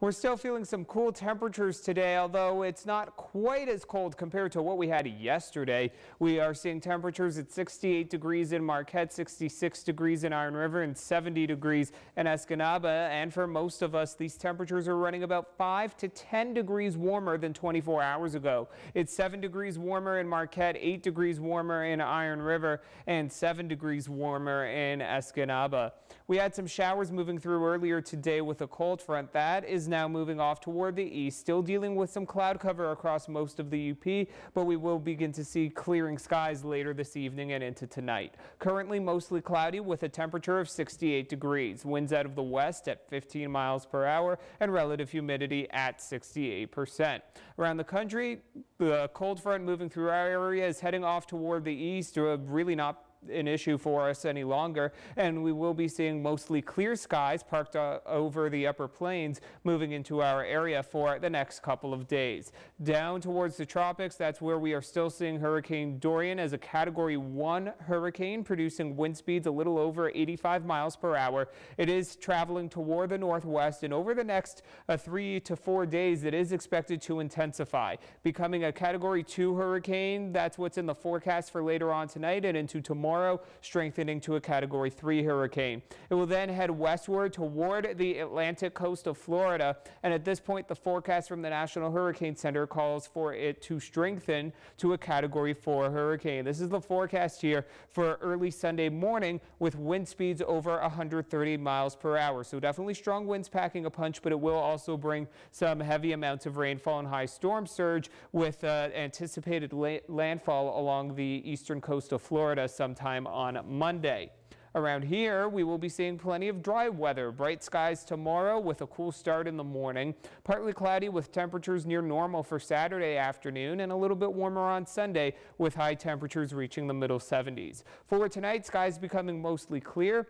We're still feeling some cool temperatures today, although it's not quite as cold compared to what we had yesterday. We are seeing temperatures at 68 degrees in Marquette, 66 degrees in Iron River, and 70 degrees in Escanaba. And for most of us, these temperatures are running about 5 to 10 degrees warmer than 24 hours ago. It's 7 degrees warmer in Marquette, 8 degrees warmer in Iron River, and 7 degrees warmer in Escanaba. We had some showers moving through earlier today with a cold front. That is now moving off toward the east, still dealing with some cloud cover across most of the UP, but we will begin to see clearing skies later this evening and into tonight. Currently mostly cloudy with a temperature of 68 degrees. Winds out of the west at 15 miles per hour and relative humidity at 68%. Around the country, the cold front moving through our area is heading off toward the east, to a really not an issue for us any longer, and we will be seeing mostly clear skies parked uh, over the upper plains moving into our area for the next couple of days. Down towards the tropics, that's where we are still seeing Hurricane Dorian as a Category 1 hurricane, producing wind speeds a little over 85 miles per hour. It is traveling toward the northwest, and over the next uh, three to four days, it is expected to intensify, becoming a Category 2 hurricane. That's what's in the forecast for later on tonight and into tomorrow tomorrow, strengthening to a Category 3 hurricane. It will then head westward toward the Atlantic coast of Florida, and at this point, the forecast from the National Hurricane Center calls for it to strengthen to a Category 4 hurricane. This is the forecast here for early Sunday morning with wind speeds over 130 miles per hour. So definitely strong winds packing a punch, but it will also bring some heavy amounts of rainfall and high storm surge with uh, anticipated la landfall along the eastern coast of Florida sometime sometime on Monday. Around here, we will be seeing plenty of dry weather. Bright skies tomorrow with a cool start in the morning. Partly cloudy with temperatures near normal for Saturday afternoon and a little bit warmer on Sunday with high temperatures reaching the middle 70s. For tonight, skies becoming mostly clear.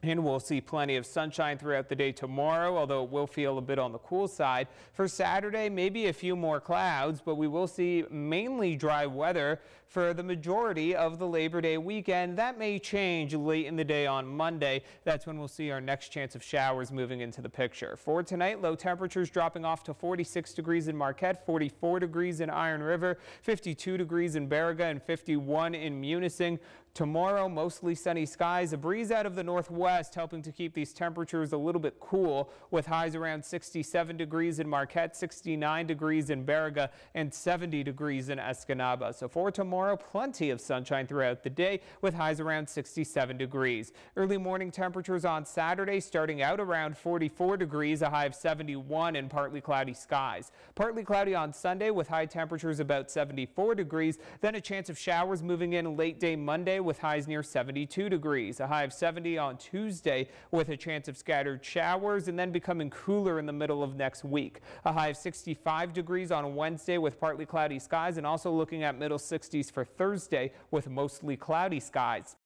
And we'll see plenty of sunshine throughout the day tomorrow, although it will feel a bit on the cool side. For Saturday, maybe a few more clouds, but we will see mainly dry weather for the majority of the Labor Day weekend. That may change late in the day on Monday. That's when we'll see our next chance of showers moving into the picture. For tonight, low temperatures dropping off to 46 degrees in Marquette, 44 degrees in Iron River, 52 degrees in Baraga, and 51 in Munising. Tomorrow, mostly sunny skies, a breeze out of the northwest helping to keep these temperatures a little bit cool with highs around 67 degrees in Marquette, 69 degrees in Baraga, and 70 degrees in Escanaba. So for tomorrow, plenty of sunshine throughout the day with highs around 67 degrees. Early morning temperatures on Saturday starting out around 44 degrees, a high of 71 and partly cloudy skies. Partly cloudy on Sunday with high temperatures about 74 degrees, then a chance of showers moving in late day With highs near 72 degrees. A high of 70 on Tuesday with a chance of scattered showers and then becoming cooler in the middle of next week. A high of 65 degrees on Wednesday with partly cloudy skies and also looking at middle 60s for Thursday with mostly cloudy skies.